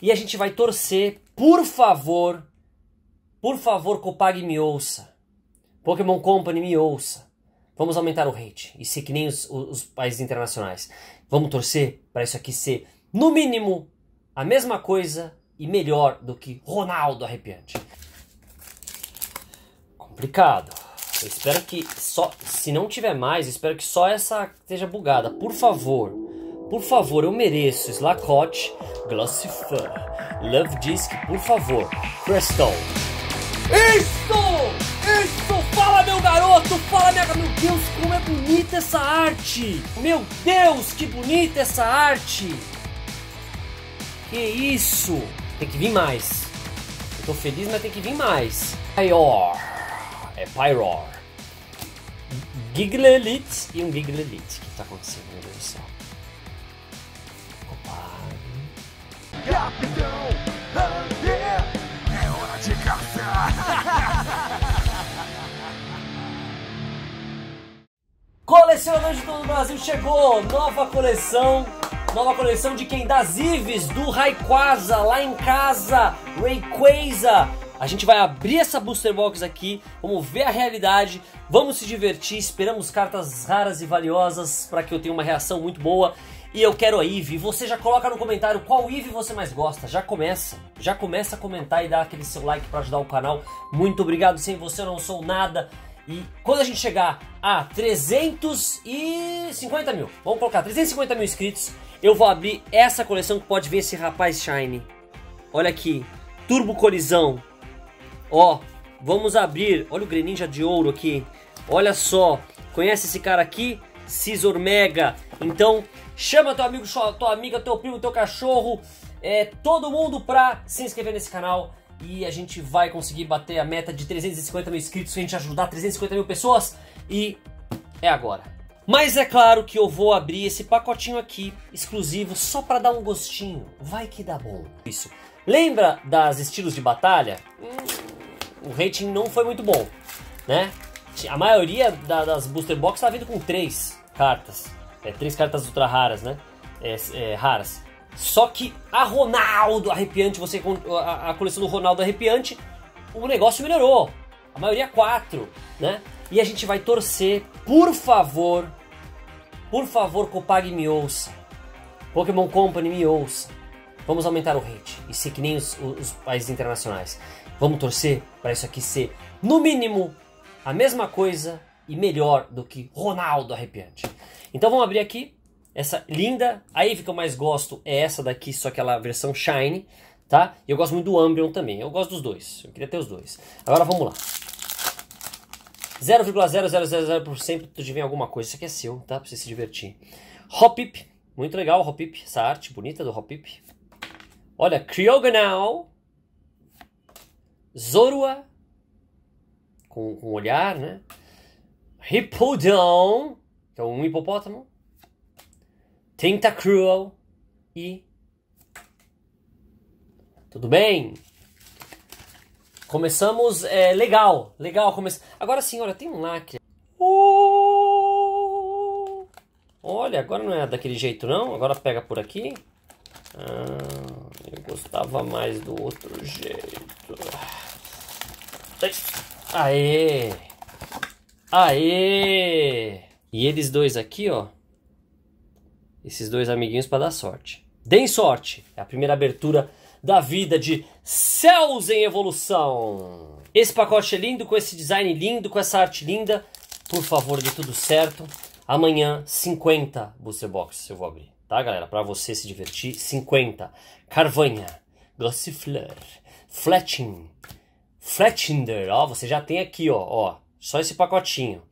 E a gente vai torcer, por favor, por favor, Copag me ouça. Pokémon Company me ouça. Vamos aumentar o rate e ser que nem os, os países internacionais. Vamos torcer para isso aqui ser, no mínimo, a mesma coisa e melhor do que Ronaldo arrepiante. Complicado. Eu espero que só, se não tiver mais, espero que só essa esteja bugada. Por favor, por favor, eu mereço Slacote, Glossifer, Love Disc, por favor, Crystal. Isso! Isso! Fala, meu garoto! Fala, minha... Meu Deus, como é bonita essa arte! Meu Deus, que bonita essa arte! Que isso! Tem que vir mais. Eu tô feliz, mas tem que vir mais. Pyor. É Pyroar. Giglelite e um Giglelite. O que tá acontecendo, meu Deus do céu? Capitão, é hora de caçar. Colecionador de todo o Brasil chegou! Nova coleção, nova coleção de quem? Das Ives, do Raikwaza, lá em casa, Rayquaza. A gente vai abrir essa booster box aqui, vamos ver a realidade, vamos se divertir, esperamos cartas raras e valiosas para que eu tenha uma reação muito boa. E eu quero a Eve. Você já coloca no comentário qual Eve você mais gosta. Já começa. Já começa a comentar e dar aquele seu like para ajudar o canal. Muito obrigado. Sem você eu não sou nada. E quando a gente chegar a 350 mil, vamos colocar 350 mil inscritos, eu vou abrir essa coleção que pode ver esse rapaz Shine. Olha aqui, Turbo Colisão. Ó, vamos abrir, olha o Greninja de ouro aqui. Olha só, conhece esse cara aqui? Scizor Mega. Então, chama teu amigo, tua amiga, teu primo, teu cachorro, é, todo mundo pra se inscrever nesse canal e a gente vai conseguir bater a meta de 350 mil inscritos pra gente ajudar 350 mil pessoas e é agora. Mas é claro que eu vou abrir esse pacotinho aqui, exclusivo, só para dar um gostinho. Vai que dá bom. Isso. Lembra das estilos de batalha? Hum, o rating não foi muito bom, né? A maioria da, das booster box tá vindo com três cartas. É, três cartas ultra raras, né? É, é, raras. Só que a Ronaldo Arrepiante, você a, a coleção do Ronaldo Arrepiante, o negócio melhorou. A maioria quatro, né? E a gente vai torcer, por favor, por favor, Copag me ouça. Pokémon Company me ouça. Vamos aumentar o rate e ser que nem os, os países internacionais. Vamos torcer para isso aqui ser, no mínimo, a mesma coisa e melhor do que Ronaldo Arrepiante. Então vamos abrir aqui essa linda. A Eve que eu mais gosto é essa daqui, só aquela versão Shine, tá? E eu gosto muito do Ambion também. Eu gosto dos dois. Eu queria ter os dois. Agora vamos lá. 0,0000% de vem alguma coisa. Isso aqui é seu, tá? Pra você se divertir. Hopip. Muito legal o Hopip. Essa arte bonita do Hopip. Olha, Cryogonal. Zorua. Com, com olhar, né? Hippodon. Que é um hipopótamo. Tentacruel e. Tudo bem? Começamos é, legal, legal. Come... Agora sim, olha, tem um lacre. Oh! Olha, agora não é daquele jeito não. Agora pega por aqui. Ah, eu gostava mais do outro jeito. Aê! Aê! E eles dois aqui, ó esses dois amiguinhos para dar sorte. Deem sorte! É a primeira abertura da vida de Céus em Evolução. Esse pacote é lindo, com esse design lindo, com essa arte linda. Por favor, dê tudo certo. Amanhã, 50 booster boxes eu vou abrir, tá, galera? Para você se divertir, 50. Carvanha, Glossifleur, Fletching, Fletchinder, ó, você já tem aqui, ó, ó, só esse pacotinho.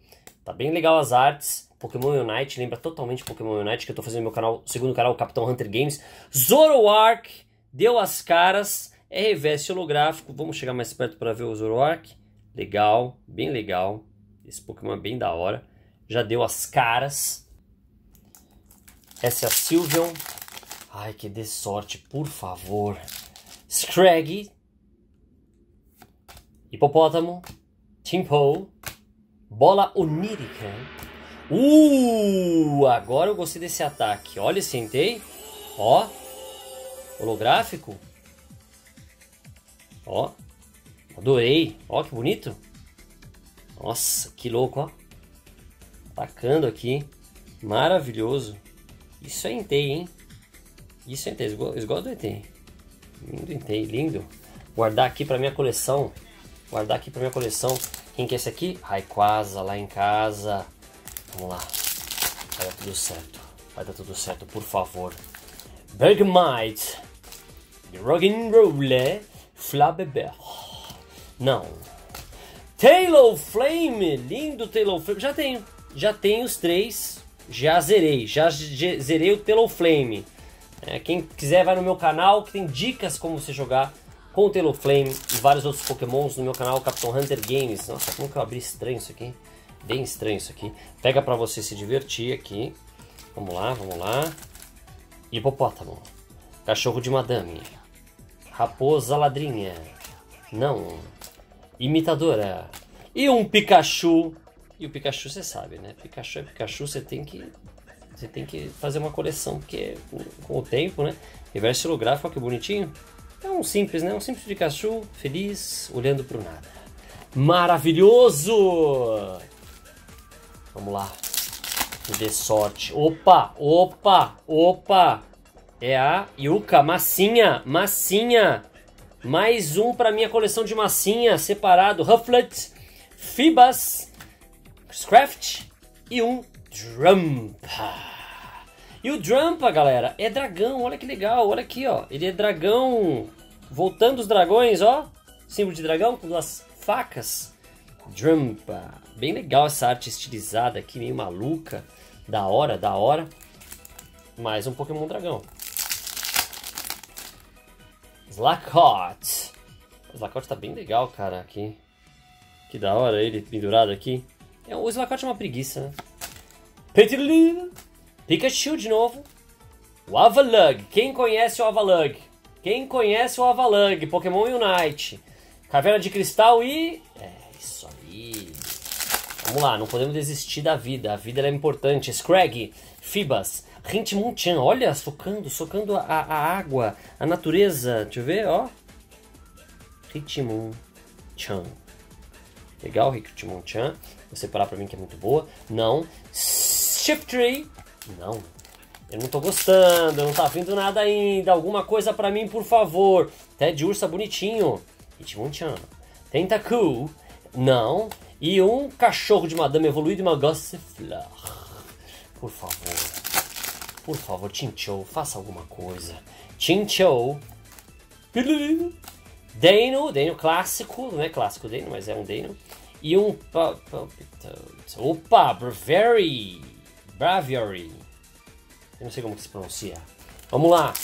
Tá bem legal as artes. Pokémon Unite, lembra totalmente Pokémon Unite, que eu tô fazendo meu canal, segundo canal, Capitão Hunter Games. Zoroark deu as caras, é reveste holográfico. Vamos chegar mais perto para ver o Zoroark. Legal, bem legal. Esse Pokémon é bem da hora. Já deu as caras. Essa é a Sylveon. Ai, que dê sorte, por favor. Scraggy. Hipopótamo. Timpo. Bola onírica. Uh, agora eu gostei desse ataque. Olha, sentei. Ó, holográfico. Ó, adorei. Ó, que bonito. Nossa, que louco, ó. Tacando aqui. Maravilhoso. Isso é Entei, hein? Isso é Entei. Esgoto do Entei. Lindo Entei, lindo. Guardar aqui pra minha coleção. Guardar aqui pra minha coleção. Quem que é esse aqui? Rayquaza, lá em casa. Vamos lá. Vai dar tudo certo. Vai dar tudo certo, por favor. Bergmite. Rock'n'Roller. Flabeber. Não. Taylor Flame. Lindo Taylor Flame. Já tenho. Já tenho os três. Já zerei. Já zerei o Taylor Flame. É, quem quiser vai no meu canal que tem dicas como você jogar com o Taylor Flame e vários outros pokémons no meu canal Capitão Hunter Games. Nossa, como que eu abri estranho isso aqui? Bem estranho isso aqui. Pega pra você se divertir aqui. Vamos lá, vamos lá. Hipopótamo. Cachorro de madame. Raposa ladrinha. Não. Imitadora. E um Pikachu. E o Pikachu você sabe, né? Pikachu é Pikachu, você tem que. Você tem que fazer uma coleção, porque com o tempo, né? Reverso holográfico, olha que bonitinho. É um simples, né? Um simples Pikachu, feliz, olhando pro nada. Maravilhoso! Vamos lá. Dê sorte. Opa, opa, opa. É a Yuka, massinha, massinha. Mais um para minha coleção de massinha, separado. Rufflet, Fibas, Scraft e um Drumpa. E o Drumpa, galera, é dragão. Olha que legal, olha aqui, ó. Ele é dragão. Voltando os dragões, ó. Símbolo de dragão com duas facas. Drumpa. Bem legal essa arte estilizada aqui, meio maluca. Da hora, da hora. Mais um Pokémon dragão. Slackoth. O Slackoth tá bem legal, cara, aqui. Que da hora ele pendurado aqui. É, o Slackoth é uma preguiça, né? Petilina. Pikachu de novo. O Avalug. Quem conhece o Avalug? Quem conhece o Avalug? Pokémon Unite. Caverna de Cristal e... É, isso aí. Vamos lá, não podemos desistir da vida. A vida é importante. Scraggy, Fibas, Rintimunchan. Olha, socando, socando a, a, água, a natureza. Deixa eu ver, ó. Rintimunchan. Legal, Rintimunchan. Vou separar pra mim que é muito boa. Não. Shiftry. Não. Eu não tô gostando, não tá vindo nada ainda. Alguma coisa pra mim, por favor. Ted Ursa bonitinho. Rintimunchan. Tentacool. Não. E um cachorro de madame evoluído e uma gossifleur. Por favor. Por favor, Chinchou, faça alguma coisa. Chinchou. Dano, Dano clássico, não é clássico Dano, mas é um Dano. E um... Opa, Bravery. Braviary. Eu não sei como que se pronuncia. Vamos lá.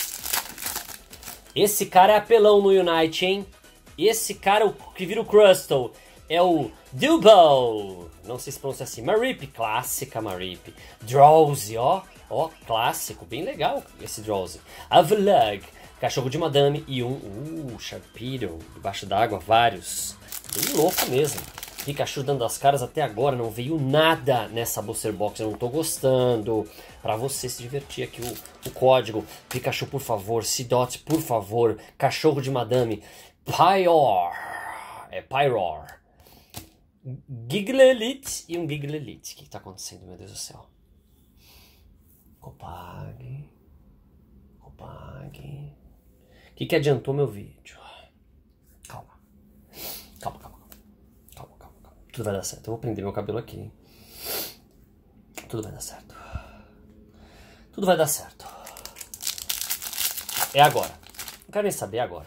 Esse cara é apelão no Unite, hein? Esse cara, que vira o Crustle, é o Dubo. Não sei se pronuncia assim. Marip, clássica Marip. Drowsy, ó. Ó, clássico, bem legal esse Drowsy. Avlag, cachorro de madame e um, uh, Sharpedo, debaixo d'água, vários. Bem louco mesmo. Pikachu dando as caras até agora, não veio nada nessa Booster Box, eu não tô gostando. Pra você se divertir aqui, o, o código. Pikachu, por favor, Sidot, por favor. Cachorro de madame. Pyor. É Pyror. Giglelit e um Giglelit. O que está acontecendo, meu Deus do céu? Copag. Copag. O que, que adiantou meu vídeo? Calma. Calma, calma, calma. Calma, calma, Tudo vai dar certo. Eu vou prender meu cabelo aqui. Tudo vai dar certo. Tudo vai dar certo. É agora. Não quero nem saber agora.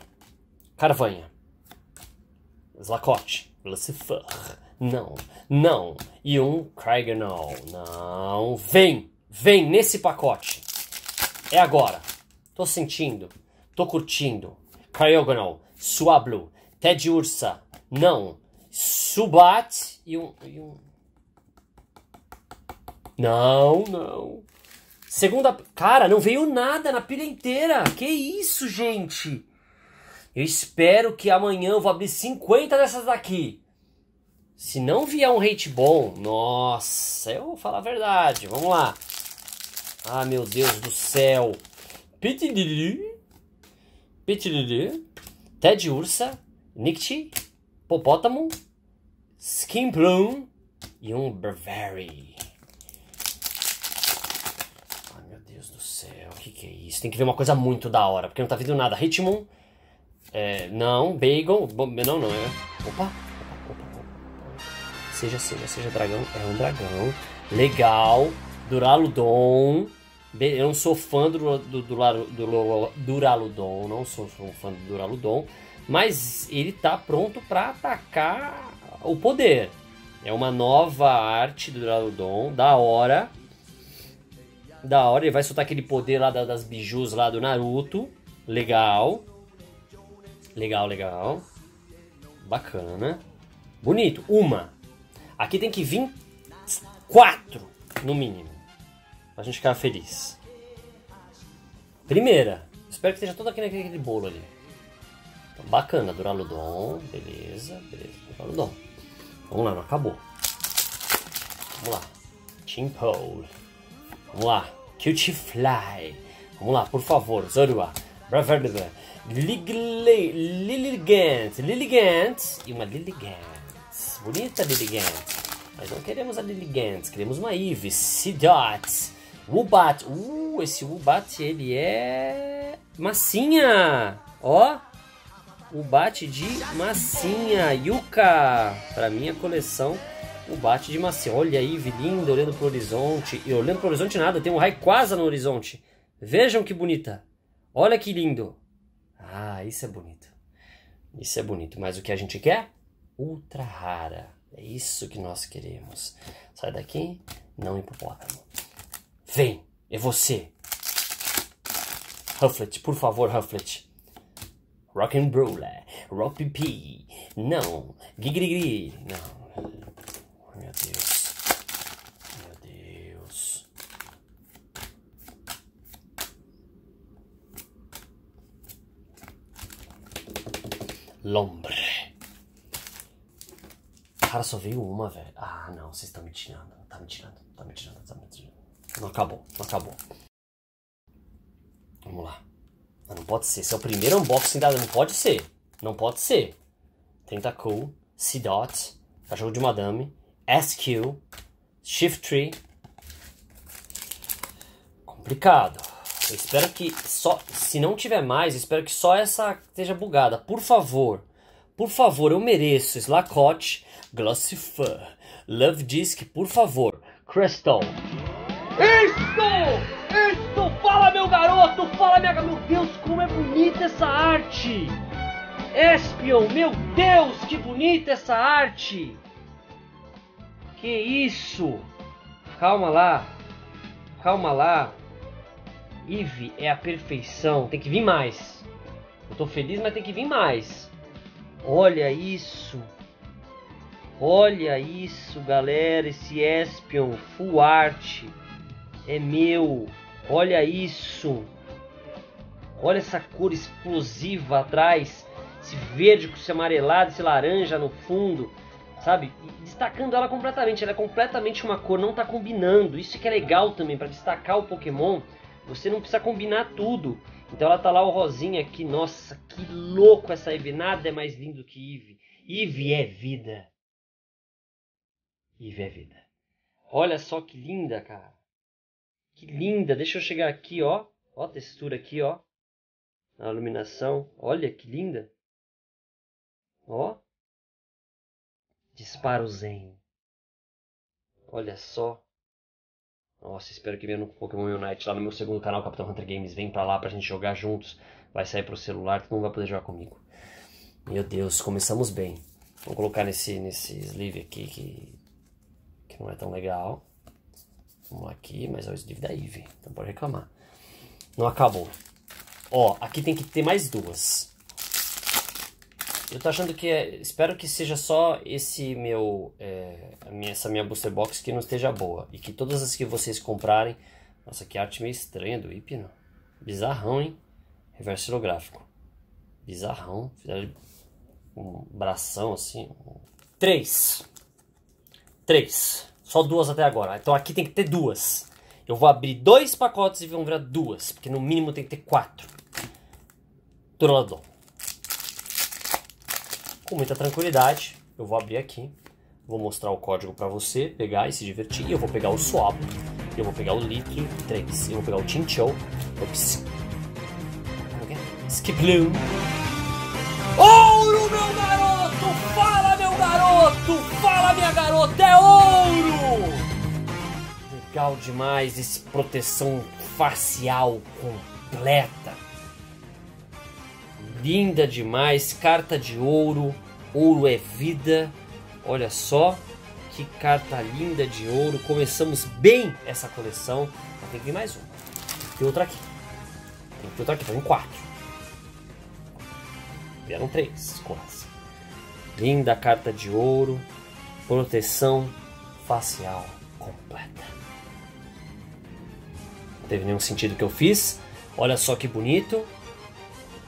Carvanha. Slacote. Lucifer. Não, não. E um Craignol. Não. Vem, vem nesse pacote. É agora. Tô sentindo. Tô curtindo. Cryogonal. Suablu. Ted Ursa. Não. Subat. E um, e um. Não, não. Segunda. Cara, não veio nada na pilha inteira. Que isso, gente? Eu espero que amanhã eu vou abrir 50 dessas daqui. Se não vier um hate bom, nossa, eu vou falar a verdade. Vamos lá. Ah, meu Deus do céu. Pitilili. Pitilili. Ted Ursa. Nicti, Popótamo, Skimploom e um Bravery. Ai meu Deus do céu, o que, que é isso? Tem que ver uma coisa muito da hora, porque não tá vindo nada. Hitmon, é, não, Bagel, não, não, é. Opa, opa, opa, opa. Seja, seja, seja dragão, é um dragão. Legal, Duraludon. Eu não sou fã do, do, do, do Duraludon, não sou fã do Duraludon, mas ele tá pronto para atacar o poder. É uma nova arte do Duraludon, da hora. Da hora, ele vai soltar aquele poder lá das bijus lá do Naruto. Legal. Legal, legal. Bacana. Bonito. Uma. Aqui tem que vir quatro, no mínimo. Pra gente ficar feliz. Primeira. Espero que esteja todo aqui naquele bolo ali. Então, bacana. Duraludon. Beleza, beleza. Duraludon. Vamos lá, não acabou. Vamos lá. Chimpole. Vamos lá. Cutie Fly. Vamos lá, por favor. Zorua. Liligant. Liligant. E uma Liligant. Bonita Liligant. Mas não queremos a Liligant. Queremos uma Eve. Sidot. Wubat. Uh, esse Wubat, ele é... Massinha. Ó o bate de massinha Yuka. Para minha coleção o bate de massinha. Olha aí lindo olhando pro horizonte. E olhando pro horizonte nada tem um Rayquaza no horizonte. Vejam que bonita. Olha que lindo. Ah isso é bonito. Isso é bonito. Mas o que a gente quer? Ultra rara. É isso que nós queremos. Sai daqui não hipopótamo. Vem é você. Hufflet, por favor, Hufflet. Rock and Roller, Rock PP, não, Gigrigri, não. Meu Deus, meu Deus. Lombre. Cara, só veio uma, velho. Ah, não, vocês estão me tirando. Tá me tirando, tá me tirando, tá me tirando. Não acabou, não acabou. Vamos lá. Não pode ser. Esse é o primeiro unboxing da... Não pode ser. Não pode ser. Tentacool, C-Dot, Cachorro de Madame, SQ, Shift Tree. Complicado. Eu espero que só... Se não tiver mais, espero que só essa esteja bugada. Por favor. Por favor, eu mereço. Slacote, Glossy Fur, Love Disc, por favor. Crystal. Isso! Fala, meu garoto! Fala, minha... Meu Deus, como é bonita essa arte! Espion, meu Deus, que bonita essa arte! Que isso! Calma lá. Calma lá. Eve é a perfeição. Tem que vir mais. Eu tô feliz, mas tem que vir mais. Olha isso. Olha isso, galera. Esse Espion full art é meu. Olha isso! Olha essa cor explosiva atrás, esse verde com esse amarelado, esse laranja no fundo, sabe? Destacando ela completamente, ela é completamente uma cor, não está combinando. Isso que é legal também, para destacar o Pokémon, você não precisa combinar tudo. Então ela tá lá o rosinha aqui, nossa, que louco essa Eve, nada é mais lindo que Eve. Eve é vida. Eve é vida. Olha só que linda, cara. Que linda! Deixa eu chegar aqui, ó. Ó a textura aqui, ó. A iluminação. Olha que linda. Ó. Disparo Zen. Olha só. Nossa, espero que venha no Pokémon Unite lá no meu segundo canal, Capitão Hunter Games. Vem pra lá pra gente jogar juntos. Vai sair pro celular, todo mundo vai poder jogar comigo. Meu Deus, começamos bem. Vou colocar nesse, nesse sleeve aqui que, que não é tão legal. Vamos aqui, mas é o sleeve da então pode reclamar. Não acabou. Ó, aqui tem que ter mais duas. Eu tô achando que é... Espero que seja só esse meu... É, minha, essa minha booster box que não esteja boa. E que todas as que vocês comprarem... Nossa, que arte meio estranha do Hipno. Bizarrão, hein? Reverso holográfico. Bizarrão. Fizeram um bração assim. Três. Três. Só duas até agora. Então aqui tem que ter duas. Eu vou abrir dois pacotes e vão virar duas. Porque no mínimo tem que ter quatro. Duraludon. com muita tranquilidade, eu vou abrir aqui, vou mostrar o código para você pegar e se divertir. Eu vou pegar o Swap, eu vou pegar o Little 3, eu vou pegar o Chinchou, ops, Skiploom. Fala, minha garota! É ouro! Legal demais esse proteção facial completa. Linda demais, carta de ouro. Ouro é vida. Olha só que carta linda de ouro. Começamos bem essa coleção. Mas tem que vir mais uma. Tem outra aqui. Tem outra aqui, tem quatro. Vieram três, quase. Linda carta de ouro, proteção facial completa. Não teve nenhum sentido que eu fiz. Olha só que bonito.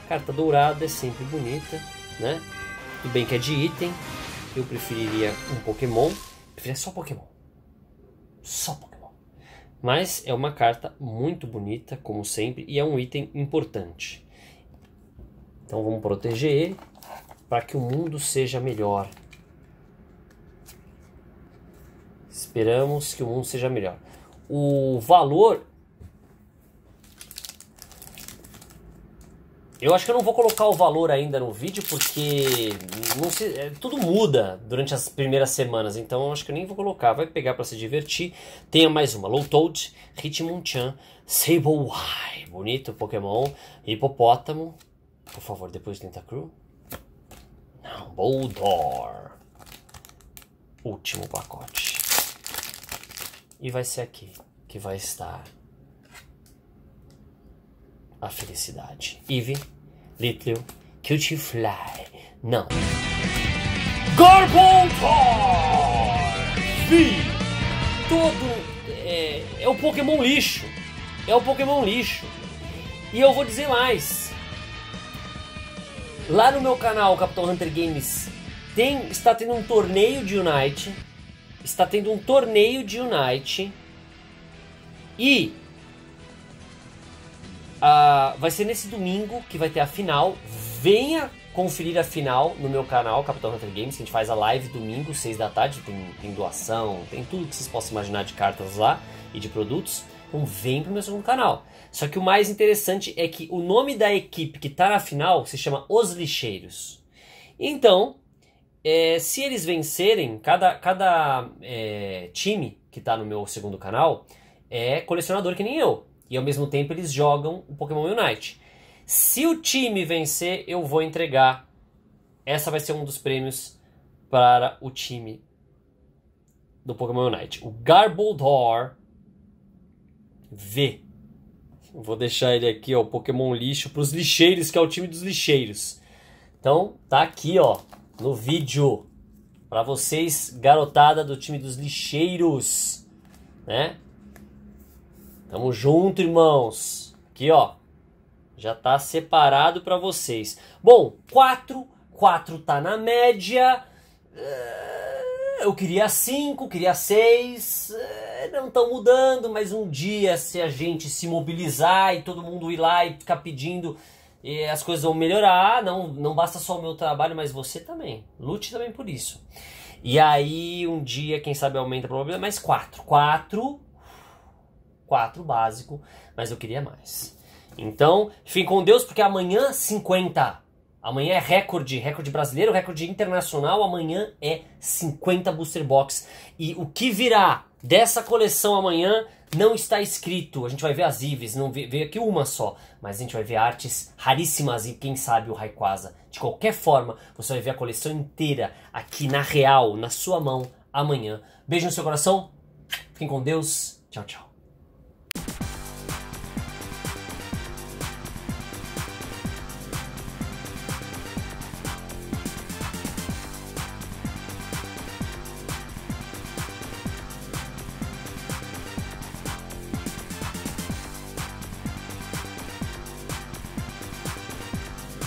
Carta dourada é sempre bonita, né? Tudo bem que é de item. Eu preferiria um Pokémon. Preferia só Pokémon. Só Pokémon. Mas é uma carta muito bonita, como sempre, e é um item importante. Então vamos proteger ele para que o mundo seja melhor. Esperamos que o mundo seja melhor. O valor. Eu acho que eu não vou colocar o valor ainda no vídeo porque se, é, tudo muda durante as primeiras semanas, então eu acho que eu nem vou colocar. Vai pegar para se divertir. Tenha mais uma: Lowtoad, Hitmonchan, Sableye, bonito Pokémon, Hipopótamo, por favor, depois Tentacruel. Boldor. Último pacote. E vai ser aqui que vai estar a felicidade. Eve, Little, Cutie-Fly. Não. Garbodor! Sim! Todo... É, é o Pokémon lixo. É o Pokémon lixo. E eu vou dizer mais. Lá no meu canal, Capitão Hunter Games, tem, está tendo um torneio de Unite. Está tendo um torneio de Unite. E uh, vai ser nesse domingo que vai ter a final. Venha conferir a final no meu canal, Capitão Hunter Games, que a gente faz a live domingo, 6 da tarde. Tem, tem doação, tem tudo que vocês possam imaginar de cartas lá e de produtos. Então vem pro meu segundo canal. Só que o mais interessante é que o nome da equipe que está na final se chama Os Lixeiros. Então, é, se eles vencerem, cada, cada é, time que está no meu segundo canal é colecionador que nem eu. E ao mesmo tempo eles jogam o Pokémon Unite. Se o time vencer, eu vou entregar. Essa vai ser um dos prêmios para o time do Pokémon Unite. O Garbodor V. Vou deixar ele aqui, ó, o Pokémon lixo para os lixeiros, que é o time dos lixeiros. Então, tá aqui, ó, no vídeo para vocês, garotada do time dos lixeiros, né? Tamo junto, irmãos. Aqui, ó. Já tá separado para vocês. Bom, 4, 4 tá na média. Eh, eu queria 5, queria 6 não estão mudando, mas um dia se a gente se mobilizar e todo mundo ir lá e ficar pedindo, e as coisas vão melhorar. Não, não basta só o meu trabalho, mas você também. Lute também por isso. E aí um dia, quem sabe, aumenta a probabilidade, mas quatro. Quatro, quatro básico, mas eu queria mais. Então, fiquem com Deus, porque amanhã 50. Amanhã é recorde, recorde brasileiro, recorde internacional. Amanhã é 50 booster box. E o que virá dessa coleção amanhã não está escrito. A gente vai ver as Ives, não veio aqui uma só, mas a gente vai ver artes raríssimas e quem sabe o Rayquaza. De qualquer forma, você vai ver a coleção inteira aqui na real, na sua mão amanhã. Beijo no seu coração. Fiquem com Deus. Tchau, tchau.